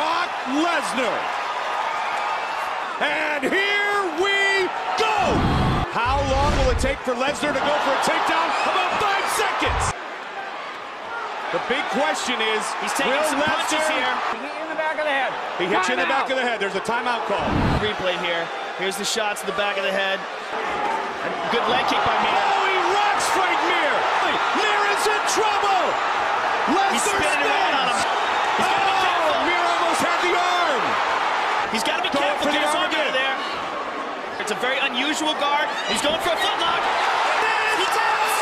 Brock Lesnar. And here we go. How long will it take for Lesnar to go for a takedown? About five seconds. The big question is, He's taking will some punches Lesnar- here. In the back of the head. He hits you in the back of the head. There's a timeout call. Replay here. Here's the shots to the back of the head. And good leg kick by Mir. Oh, he rocks Frank Mir. Mir is in trouble. Lesnar He's spinning around on him. spins. Oh, Mir almost had the arm. He's got to be Going careful. for the There's arm arm again. there. It's a very unusual guard. He's going for a footlock. He taps.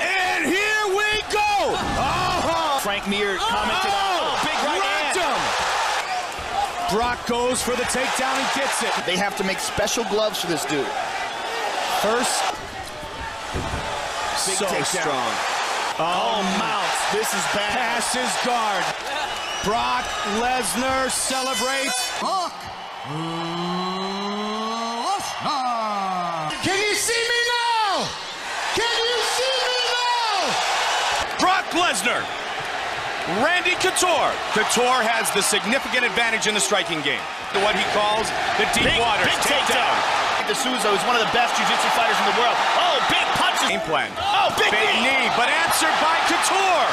And here we go. Oh, Frank Mir commented on oh, oh, big right hand. him. Brock goes for the takedown and gets it. They have to make special gloves for this dude. First, Big so takedown. strong. Oh, mounts. This is bad. Passes guard. Brock Lesnar celebrates. Brock Lesnar. Can you see me now? Can you see me now? Brock Lesnar. Randy Couture. Couture has the significant advantage in the striking game. What he calls the deep Big, waters big takedown. takedown. D'Souza is one of the best jiu-jitsu fighters in the world. Oh, big punches. Game plan. Oh, big, Big knee. knee, but answered by Couture.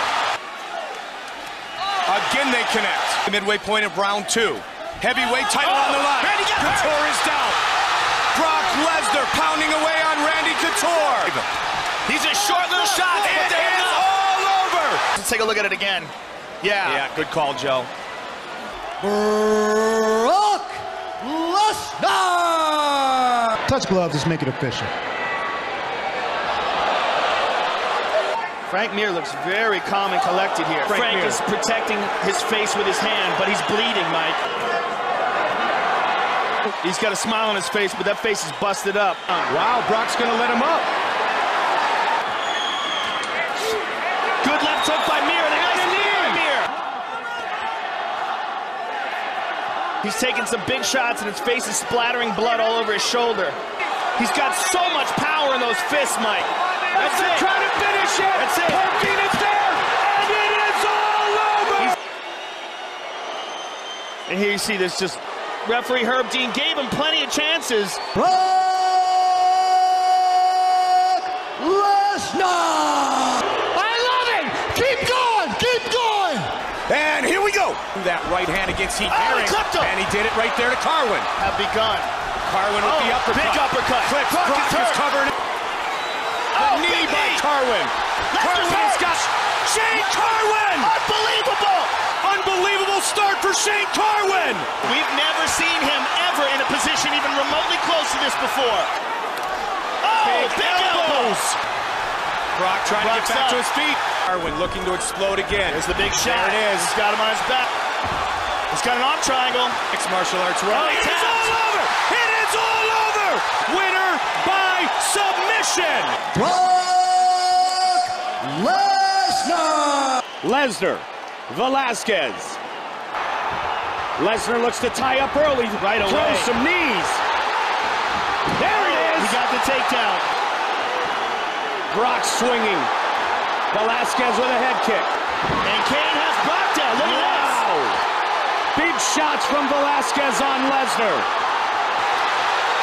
Again, they connect. Midway point of round two. Heavyweight title Oh, on the line. Randy got hurt. Couture is down. Brock Lesnar pounding away on Randy Couture. These are short little shots, but It they're is enough. all over. Let's take a look at it again. Yeah. Yeah, good call, Joe. Brock Lesnar! Touch gloves, let's make it official. Frank Mir looks very calm and collected here. Frank Frank, is protecting his face with his hand, but he's bleeding, Mike. He's got a smile on his face, but that face is busted up. Wow, Brock's gonna let him up. Good left hook by Mir, and a nice knee by Mir. He's taking some big shots, and his face is splattering blood all over his shoulder. He's got so much power in those fists, Mike. That's it. Trying to finish it. That's it. Is there, and it is all over. And here you see this just referee Herb Dean gave him plenty of chances. Brock Lesnar! I love it! Keep going! Keep going! And here we go. That right hand against Heath Oh, Herring. him. And he did it right there to Carwin. Have begun. Carwin with Oh, the uppercut. big uppercut. Clips. Brock Brock, is is covered. Knee by. Carwin. Carwin has got Shane Carwin. Unbelievable! Unbelievable start for Shane Carwin. We've never seen him ever in a position even remotely close to this before. Oh, big, elbows. Brock trying Brock's to get back up. to his feet. Carwin looking to explode again. There's the big shot. There it is. He's got him on his back. He's got an arm triangle. Mixed martial arts run. Oh, it is all over. It is all over. Winner by submission. Brock Lesnar! Lesnar, Velasquez. Lesnar looks to tie up early. Right away. Throws some knees. There it is. He got the takedown. Brock swinging. Velasquez with a head kick. And Cain has Brock down. Look at this. Big shots from Velasquez on Lesnar.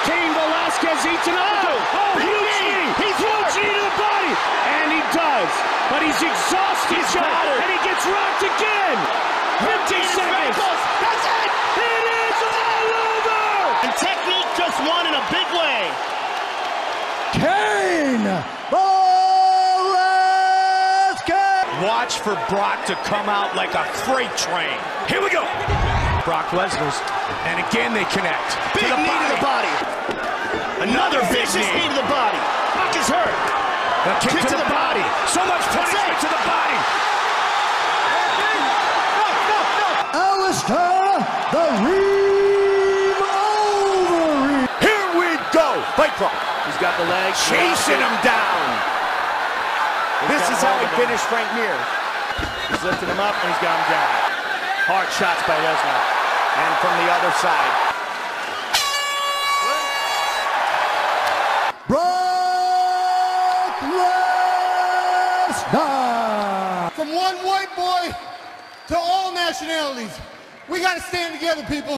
Cain Velasquez eats another. Oh, Oh, big huge knee. knee. He's huge knee to the body. And he does. But he's exhausted, He's Joe. battered. And he gets rocked again. 50 seconds. That's it. It is all over. And technique just won in a big way. Cain Velasquez! Watch for Brock to come out like a freight train. Here we go. Brock Lesnar's. And again they connect. Big to the knee body. to the body. Another big Vicious knee. knee to the body. Brock is hurt. A kick, to, the, body. So much punishment to the body. No, no, no. Alistair the Reem Overeem! Here we go. Fight Club. He's got the leg. Chasing him down. He's This is how he hold of him. finished Frank Mir. He's lifting him up and he's got him down. Hard shots by Lesnar. And from the other side. Nationalities. We got to stand together, people.